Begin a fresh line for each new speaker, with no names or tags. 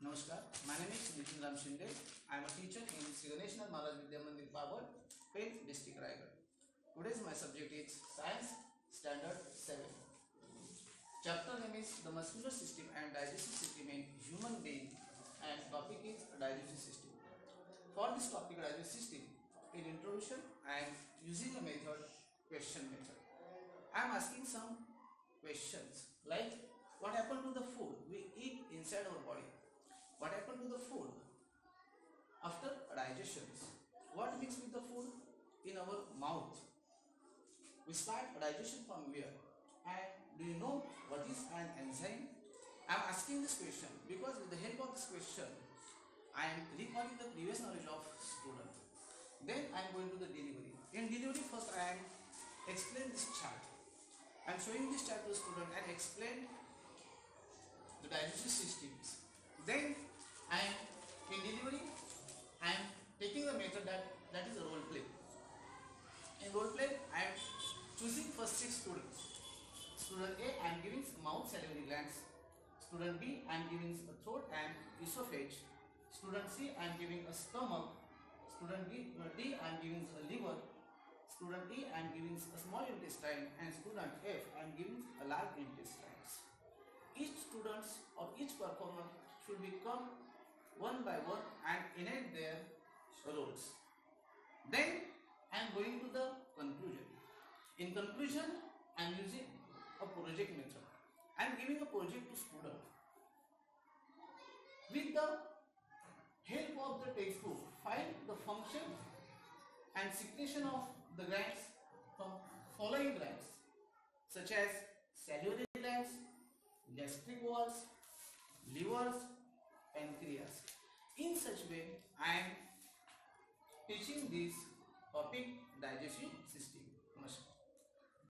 Namaskar, my name is Nitin Ram Shinde. I am a teacher in Sri National Maharaj Vidya Mandir Power, Pen District Raigad. Today's my subject is Science Standard 7. Chapter name is the muscular system and digestive system in human being and topic is digestive system. For this topic digestive system, in introduction I am using a method question method. I am asking some questions like what happened to the food we eat inside our body? What happened to the food after digestion, What mixed with the food in our mouth? We start digestion from where? And do you know what is an enzyme? I am asking this question because with the help of this question, I am recalling the previous knowledge of student. Then I am going to the delivery. In delivery, first I am explain this chart. I am showing this chart to the student and explain the digestive systems. Then I am in delivery. I am taking the method that that is a role play. In role play, I am choosing first six students. Student A, I am giving mouth salivary glands. Student B, I am giving throat and esophagus. Student C, I am giving a stomach. Student B, uh, D, I am giving a liver. Student E, I am giving a small intestine. And student F, I am giving a large intestines. Each students or each performer should become one by one and enact their roles. Then I am going to the conclusion. In conclusion, I am using a project method. I am giving a project to student. With the help of the textbook, find the function and secretion of the glands from following glands such as salivary glands, gastric walls, livers, pancreas. In such way, I am teaching this topic digestive system.